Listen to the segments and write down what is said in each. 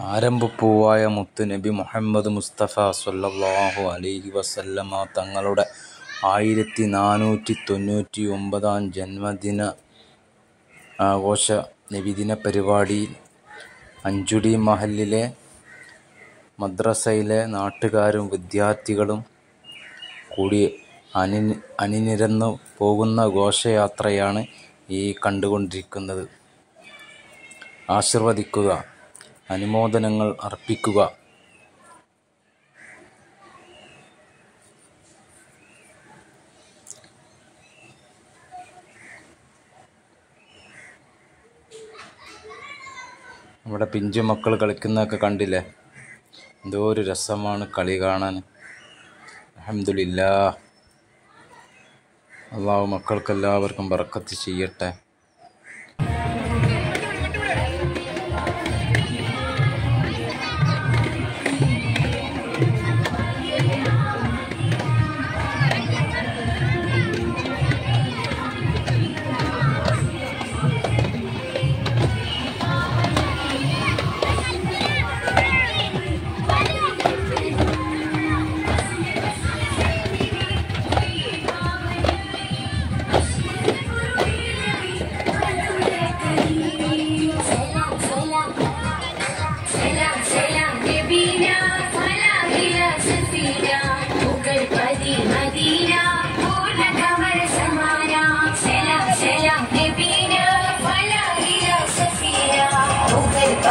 ആരംഭപ്പൂവായ മുത്ത് നബി മുഹമ്മദ് മുസ്തഫ സല്ലാഹു അലൈഹി വസല്ലമ തങ്ങളുടെ ആയിരത്തി നാനൂറ്റി തൊണ്ണൂറ്റി ഒമ്പതാം ജന്മദിന ആഘോഷ നബിദിന പരിപാടിയിൽ അഞ്ചുടി മഹലിലെ മദ്രസയിലെ നാട്ടുകാരും വിദ്യാർത്ഥികളും കൂടി അണി അണിനിരന്നു പോകുന്ന ഘോഷയാത്രയാണ് ഈ കണ്ടുകൊണ്ടിരിക്കുന്നത്. ആശീർവദിക്കുക. അനുമോദനങ്ങൾ അർപ്പിക്കുക. നമ്മുടെ പിഞ്ചു മക്കൾ കളിക്കുന്നതൊക്കെ കണ്ടില്ലേ? എന്തോ ഒരു രസമാണ് കളി കാണാൻ. അഹമ്മദില്ല അള്ളാഹു മക്കൾക്കെല്ലാവർക്കും ബർക്കത്ത് ചെയ്യട്ടെ.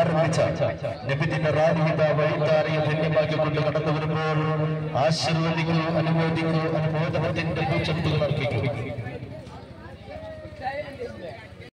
ആരംഭിച്ച നബിദിന്റെ റാഹിത വഴിത്താറിയ ധന്യമാക്കിക്കൊണ്ട് കൊണ്ട് കടന്നു വരുമ്പോൾ ആശീർവദിക്കൂ അനുമോദിക്കൂ അനുമോദനത്തിന്റെ പൂച്ചത്തുകൾ അർപ്പിക്കൂ.